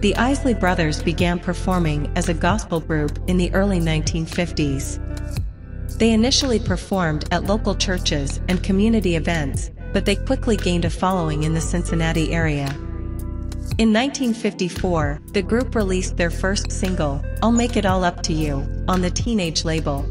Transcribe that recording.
The Isley Brothers began performing as a gospel group in the early 1950s. They initially performed at local churches and community events, but they quickly gained a following in the Cincinnati area. In 1954, the group released their first single, I'll Make It All Up to You, on the Teenage label.